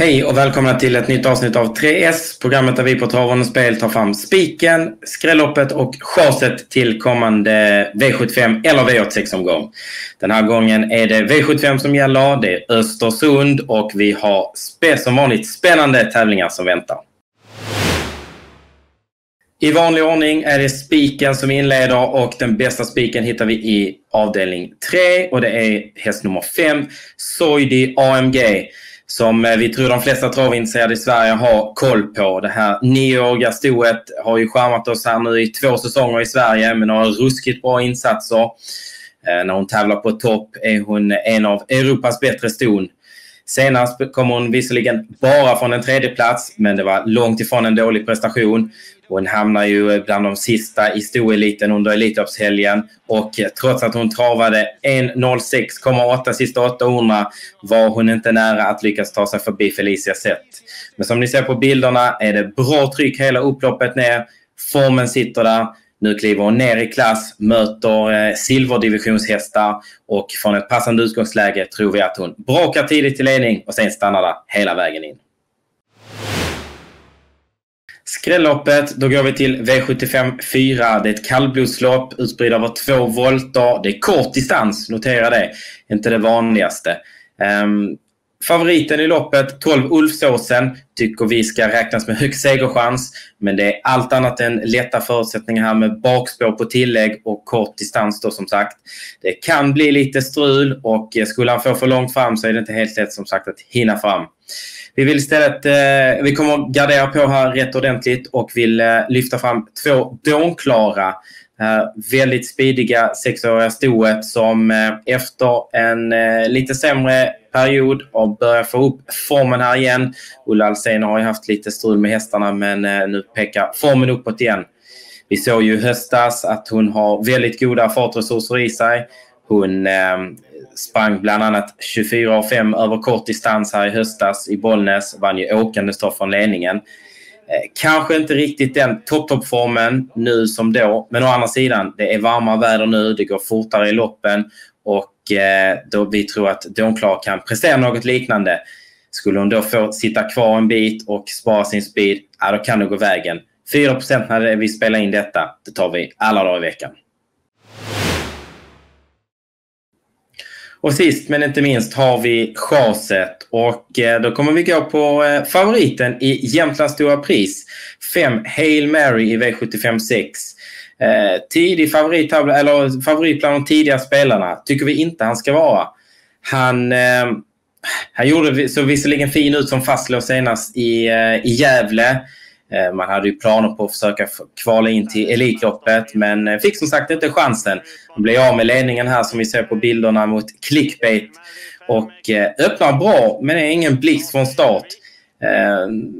Hej och välkomna till ett nytt avsnitt av 3S, programmet där vi på Travande Spel tar fram spiken, skrälloppet och chaset till kommande V75 eller V86-omgång. Den här gången är det V75 som gäller, det är Östersund och vi har som vanligt spännande tävlingar som väntar. I vanlig ordning är det spiken som inleder och den bästa spiken hittar vi i avdelning 3 och det är häst nummer 5, Soidi AMG som eh, vi tror de flesta travintresserade i Sverige har koll på. Det här nioåriga stoet har ju charmat oss här nu i två säsonger i Sverige med några ruskigt bra insatser. Eh, när hon tävlar på topp är hon en av Europas bättre ston. Senast kom hon visserligen bara från en tredje plats, men det var långt ifrån en dålig prestation. Hon hamnar ju bland de sista i stoeliten under Elitloppshelgen och trots att hon travade 1.06,8 sista 800 var hon inte nära att lyckas ta sig förbi Felicia Sett. Men som ni ser på bilderna är det bra tryck hela upploppet ner. Formen sitter där. Nu kliver hon ner i klass, möter eh, silverdivisionshästar och från ett passande utgångsläge tror vi att hon brakar tidigt till ledning och sen stannar där hela vägen in. Skrälloppet, då går vi till V75 4. Det är ett kallblodslopp utspritt över två volter. Det är kort distans, notera det. Inte det vanligaste. Um, favoriten i loppet, 12 Ulfsåsen, tycker vi ska räknas med hög segerchans. Men det är allt annat än lätta förutsättningar här med bakspår på tillägg och kort distans då som sagt. Det kan bli lite strul och eh, skulle han få för långt fram så är det inte helt lätt som sagt att hinna fram. Vi vill istället, eh, vi kommer gardera på här rätt ordentligt och vill eh, lyfta fram två dånklara Eh, väldigt speediga sexåriga stoet som eh, efter en eh, lite sämre period och börjar få upp formen här igen. Ulla Alsen har ju haft lite strul med hästarna men nu pekar formen uppåt igen. Vi såg ju i höstas att hon har väldigt goda fartresurser i sig. Hon sprang bland annat 24 och 5 över kort distans här i höstas i Bollnäs. Vann ju åkandes från ledningen. Eh, kanske inte riktigt den topp-toppformen nu som då. Men å andra sidan, det är varmare väder nu. Det går fortare i loppen. Och eh, då vi tror att Dawn kan prestera något liknande. Skulle hon då få sitta kvar en bit och spara sin speed, ja, då kan det gå vägen. 4 när vi spelar in detta, det tar vi alla dagar i veckan. Och sist men inte minst har vi chaset och eh, då kommer vi gå på eh, favoriten i Jämtlands stora pris. 5 Hail Mary i V75 6. Eh, tidig favorit, eller favorit bland de tidiga spelarna tycker vi inte han ska vara. Han, eh, han gjorde så visserligen fin ut som fastlås senast i, i Gävle. Eh, man hade ju planer på att försöka kvala in till Elitloppet men eh, fick som sagt inte chansen. Man blev av med ledningen här som vi ser på bilderna mot clickbait. Och eh, öppnar bra men är ingen blixt från start.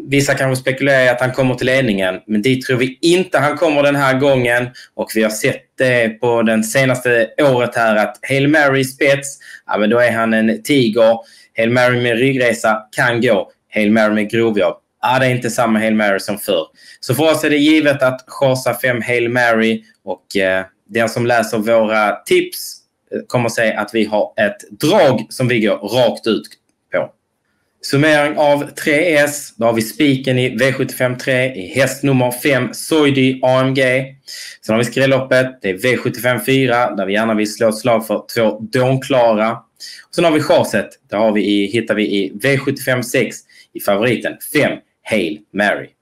vissa kanske spekulerar i att han kommer till ledningen men dit tror vi inte han kommer den här gången. Och vi har sett det på den senaste året här att Hail Mary spets, ja men då är han en tiger. Hail Mary med ryggresa kan gå. Hail Mary med grovjobb ah, det är inte samma Hail Mary som förr. Så för oss är det givet att chasa fem Hail Mary och eh, den som läser våra tips eh, kommer säga att vi har ett drag som vi går rakt ut på. Summering av 3S. Då har vi spiken i V75 3 i häst nummer 5 Soidi AMG. Sen har vi skrälloppet. Det är V75 4 där vi gärna vill slå ett slag för två Dånklara. Sen har vi chaset. Det har vi i, hittar vi i V75 6 i favoriten 5 Hail Mary.